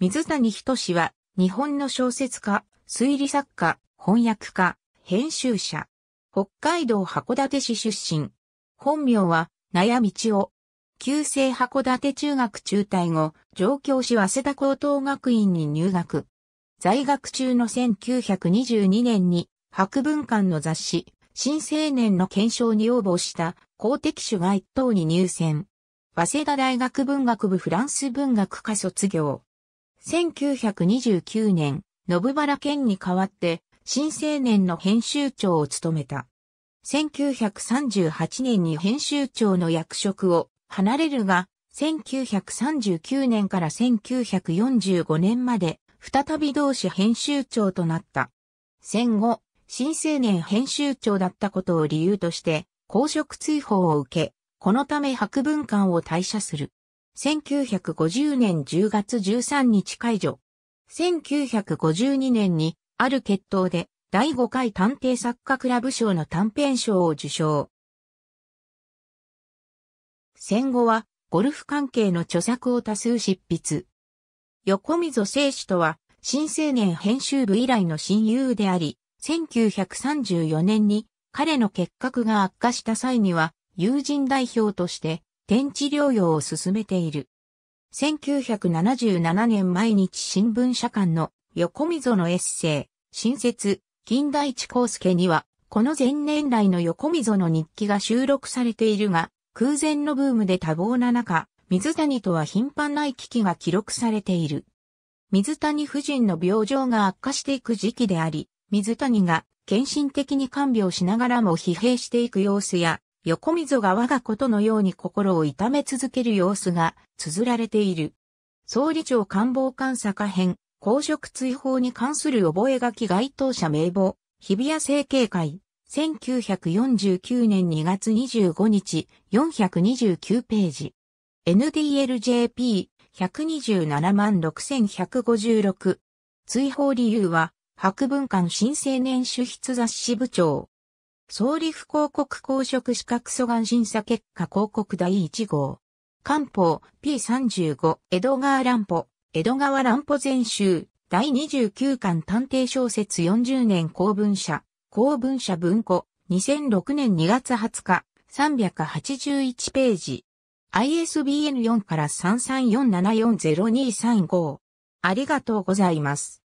水谷仁は日本の小説家、推理作家、翻訳家、編集者。北海道函館市出身。本名は、納谷道夫。旧制函館中学中退後、上京市早稲田高等学院に入学。在学中の1922年に、博文館の雑誌、新青年の検証に応募した公的種が一等に入選。早稲田大学文学部フランス文学科卒業。1929年、信原県に代わって、新青年の編集長を務めた。1938年に編集長の役職を離れるが、1939年から1945年まで再び同志編集長となった。戦後、新青年編集長だったことを理由として、公職追放を受け、このため博文館を退社する。1950年10月13日解除。1952年に、ある決闘で、第5回探偵作家クラブ賞の短編賞を受賞。戦後は、ゴルフ関係の著作を多数執筆。横溝聖史とは、新青年編集部以来の親友であり、1934年に彼の結核が悪化した際には、友人代表として天地療養を進めている。1977年毎日新聞社館の横溝のエッセイ、新設、近代地康介には、この前年来の横溝の日記が収録されているが、空前のブームで多忙な中、水谷とは頻繁な行き来が記録されている。水谷夫人の病状が悪化していく時期であり、水谷が献身的に看病しながらも疲弊していく様子や、横溝が我がことのように心を痛め続ける様子が綴られている。総理長官房監査下編、公職追放に関する覚書該当者名簿、日比谷政経会、1949年2月25日、429ページ。NDLJP、127万6156。追放理由は、博文館新青年主筆雑誌部長。総理府広告公職資格阻害審査結果広告第1号。官報 P35 江戸川乱歩。江戸川乱歩全集。第29巻探偵小説40年公文社。公文社文庫。2006年2月20日。381ページ。ISBN4 から334740235ありがとうございます。